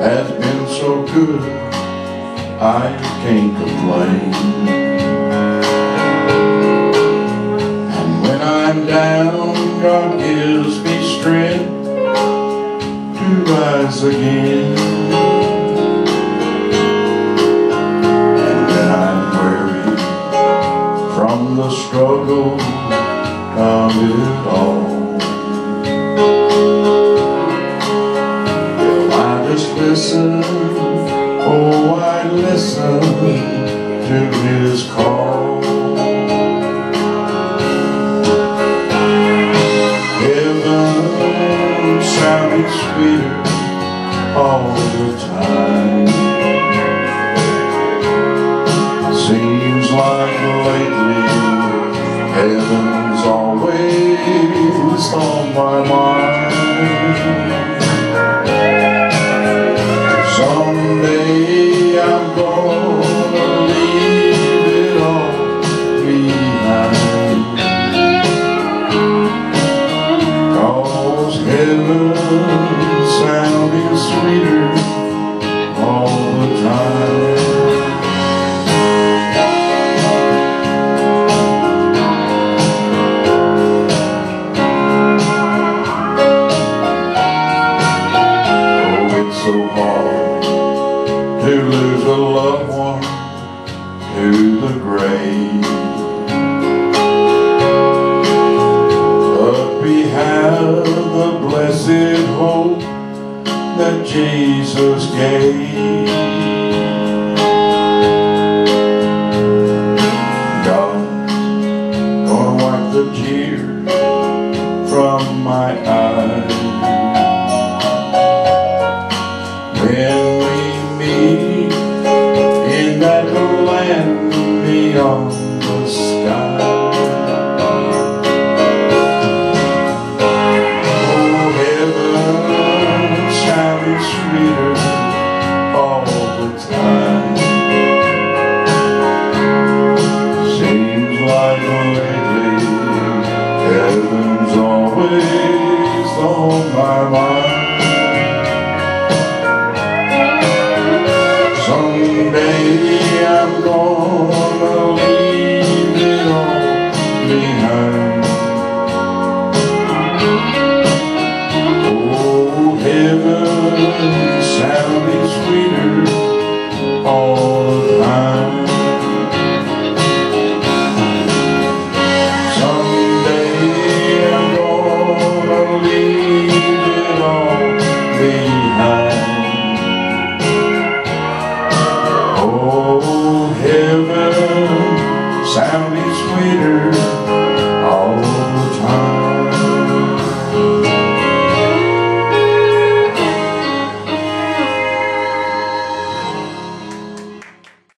Has been so good, I can't complain. And when I'm down, God gives me strength to rise again. Listen to his call. Heaven sounding sweeter all the time. Seems like lately heaven's always on my mind. Sweeter all the time. Oh, it's so hard to lose a loved one to the grave. The tears from my. When we meet in that land beyond the sky. Sam.